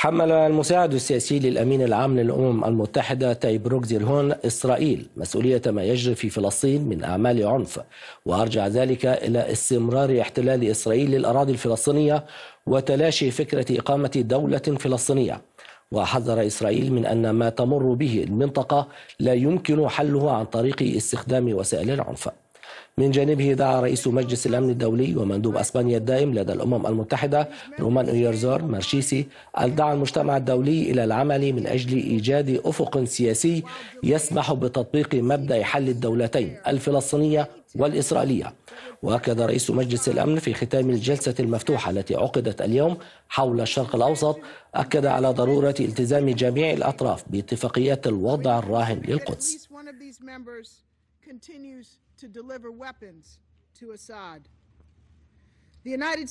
حمل المساعد السياسي للأمين العام للأمم المتحدة تايبروك زيرهون إسرائيل مسؤولية ما يجري في فلسطين من أعمال عنف وأرجع ذلك إلى استمرار احتلال إسرائيل للأراضي الفلسطينية وتلاشي فكرة إقامة دولة فلسطينية. وحذر إسرائيل من أن ما تمر به المنطقة لا يمكن حله عن طريق استخدام وسائل العنف. من جانبه دعا رئيس مجلس الأمن الدولي ومندوب أسبانيا الدائم لدى الأمم المتحدة رومان أويرزور مارشيسي دعا المجتمع الدولي إلى العمل من أجل إيجاد أفق سياسي يسمح بتطبيق مبدأ حل الدولتين الفلسطينية والإسرائيلية. وأكد رئيس مجلس الأمن في ختام الجلسة المفتوحة التي عقدت اليوم حول الشرق الأوسط أكد على ضرورة التزام جميع الأطراف باتفاقيات الوضع الراهن للقدس. Continues to deliver weapons to Assad. The United